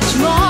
much more.